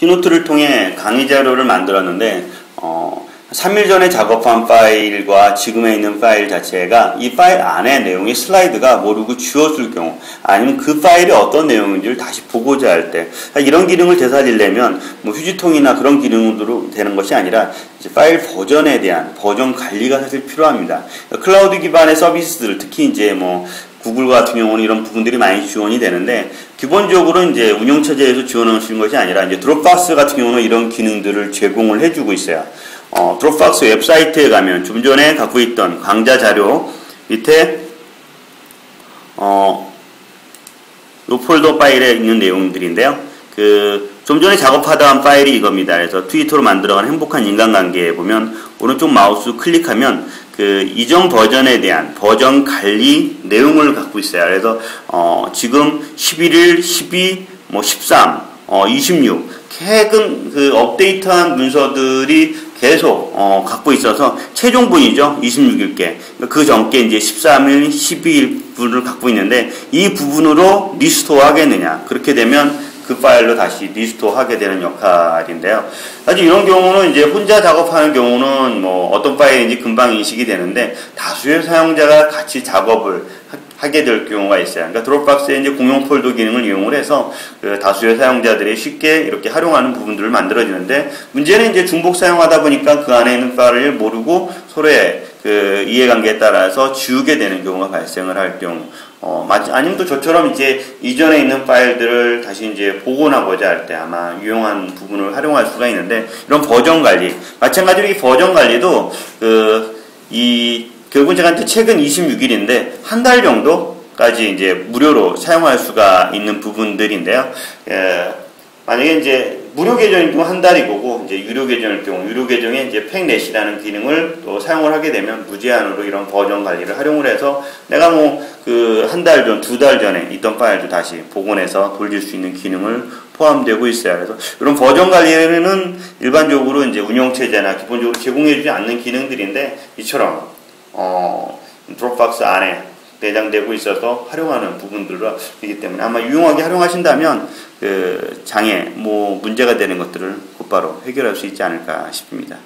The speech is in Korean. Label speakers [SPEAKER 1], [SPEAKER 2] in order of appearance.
[SPEAKER 1] 키노트를 통해 강의 자료를 만들었는데 어, 3일 전에 작업한 파일과 지금에 있는 파일 자체가 이 파일 안에 내용의 슬라이드가 모르고 지웠을 경우 아니면 그 파일이 어떤 내용인지를 다시 보고자 할 때 이런 기능을 되살리려면 뭐 휴지통이나 그런 기능으로 되는 것이 아니라 파일 버전에 대한 버전 관리가 사실 필요합니다. 클라우드 기반의 서비스들 특히 이제 뭐 구글 같은 경우는 이런 부분들이 많이 지원이 되는데 기본적으로 이제 운영 체제에서 지원하시는 것이 아니라 이제 드롭박스 같은 경우는 이런 기능들을 제공을 해주고 있어요. 어, 드롭박스 웹사이트에 가면 좀 전에 갖고 있던 강좌 자료 밑에 어, 요 폴더 파일에 있는 내용들인데요. 그, 좀 전에 작업하던 파일이 이겁니다. 그래서 트위터로 만들어간 행복한 인간관계에 보면 오른쪽 마우스 클릭하면 그 이전 버전에 대한 버전 관리 내용을 갖고 있어요. 그래서 어 지금 11일, 12, 뭐 13, 어 26, 최근 그 업데이트한 문서들이 계속 어 갖고 있어서 최종분이죠. 26일께. 그 전께 이제 13일, 12일 분을 갖고 있는데 이 부분으로 restore 하겠느냐. 그렇게 되면 그 파일로 다시 restore 하게 되는 역할인데요. 사실 이런 경우는 이제 혼자 작업하는 경우는 뭐 어떤 파일인지 금방 인식이 되는데 다수의 사용자가 같이 작업을 하게 될 경우가 있어요. 그러니까 드롭박스에 이제 공용 폴더 기능을 이용을 해서 그 다수의 사용자들이 쉽게 이렇게 활용하는 부분들을 만들어지는데 문제는 이제 중복 사용하다 보니까 그 안에 있는 파일을 모르고 서로의 그 이해관계에 따라서 지우게 되는 경우가 발생을 할 경우 어, 아니면 또 저처럼 이제 이전에 있는 파일들을 다시 이제 복원하고자 할 때 아마 유용한 부분을 활용할 수가 있는데 이런 버전 관리 마찬가지로 이 버전 관리도 그 이 결국은 제가 최근 26일인데 한 달 정도까지 이제 무료로 사용할 수가 있는 부분들인데요. 예, 만약에 이제 무료 계정일 경우 한 달이 고고 이제 유료 계정일 경우 유료 계정에 이제 팩넷이라는 기능을 또 사용을 하게 되면 무제한으로 이런 버전 관리를 활용을 해서 내가 뭐 그 한 달 전, 두 달 전에 있던 파일도 다시 복원해서 돌릴 수 있는 기능을 포함되고 있어요. 그래서 이런 버전 관리는 일반적으로 이제 운영 체제나 기본적으로 제공해주지 않는 기능들인데 이처럼 어 드롭박스 안에 내장되고 있어서 활용하는 부분들이기 때문에 아마 유용하게 활용하신다면 그 장애 뭐 문제가 되는 것들을 곧바로 해결할 수 있지 않을까 싶습니다.